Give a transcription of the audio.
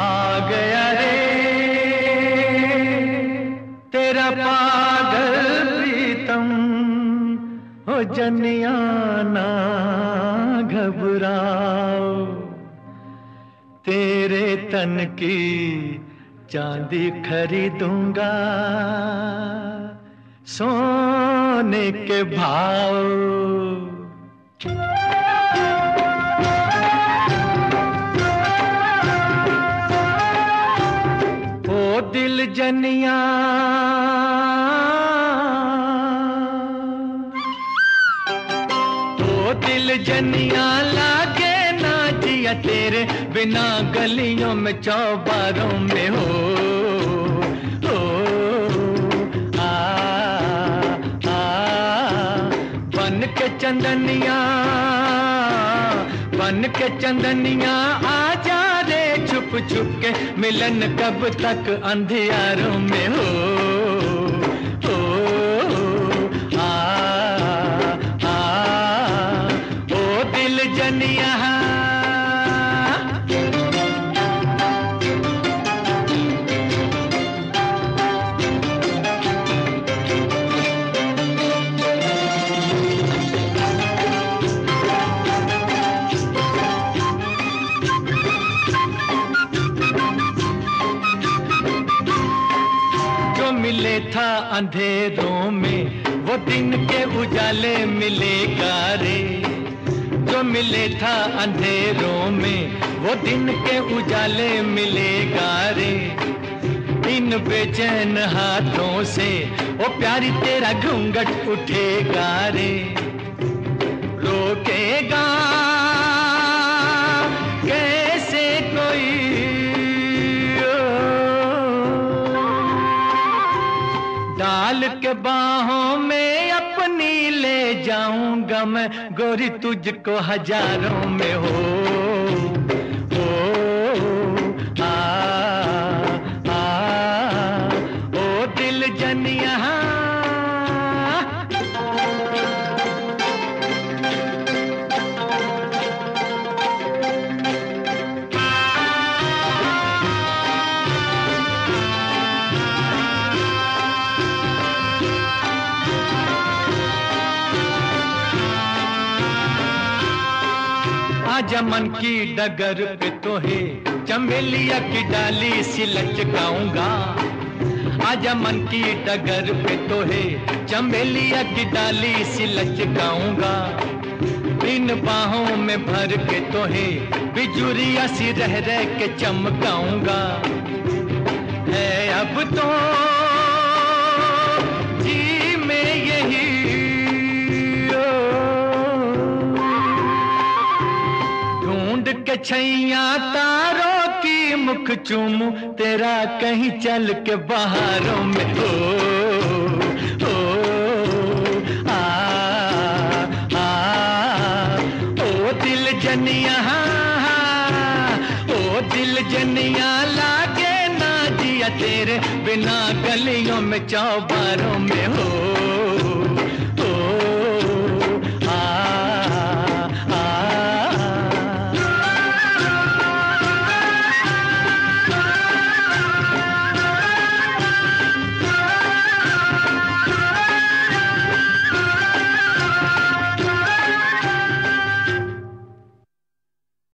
आ गया रे तेरा पागल प्रीतम हो जनियाना, घबराओ। तेरे तन की चांदी खरीदूँगा, सोने के भाव। दिल जनिया। ओ दिल जनिया लागे ना जिया तेरे बिना गलियों में चौबारों में हो। आ, बन के चंदनिया बन के चंदनिया आ जा। छुप छुप के मिलन कब तक अंधियारों में हो? ओ, आ, आ, ओ दिल जनिया था अंधेरों में, वो दिन के उजाले मिलेगा रे। जो मिले था अंधेरों में, वो दिन के उजाले मिलेगा रे। इन बेचैन हाथों से, वो प्यारी तेरा घूंघट उठेगा रे। रोकेगा डाल के बाहों में अपनी ले जाऊँगा मैं गोरी तुझको हज़ारों में हो। आजा मन की डगर पे तो है। चमेलिया की डाली सी लचकाऊँगा। आजा मन की डगर पे तो है। चमेलिया की डाली सी लचकाऊँगा। इन बाहों में भर के तो है। बिजुरिया सी रह रह के चमकाऊँगा। है अब तो के छैया तारों की मुख चूमू तेरा कहीं चल के बहारों में। हो हो, आ, आ, ओ दिल जनिया ओ दिल जनिया लागे ना जिया तेरे बिना गलियों में चौबारों में। हो